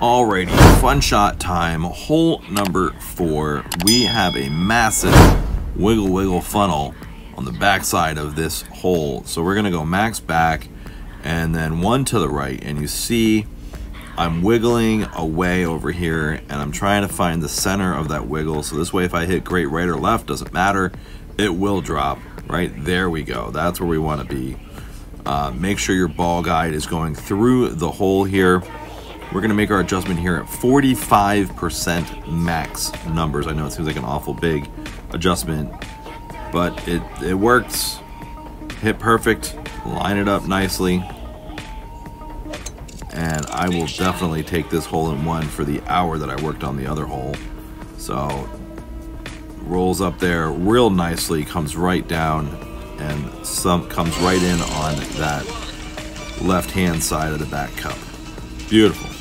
Alrighty, fun shot time. Hole number four. We have a massive wiggle wiggle funnel on the backside of this hole. So we're gonna go max back and then one to the right. And you see I'm wiggling away over here and I'm trying to find the center of that wiggle. So this way if I hit great right or left, doesn't matter, it will drop. Right, there we go. That's where we wanna be. Uh, make sure your ball guide is going through the hole here. We're gonna make our adjustment here at 45% max numbers. I know it seems like an awful big adjustment, but it, it works. Hit perfect, line it up nicely. And I will definitely take this hole in one for the hour that I worked on the other hole. So rolls up there real nicely, comes right down and some comes right in on that left hand side of the back cup. Beautiful.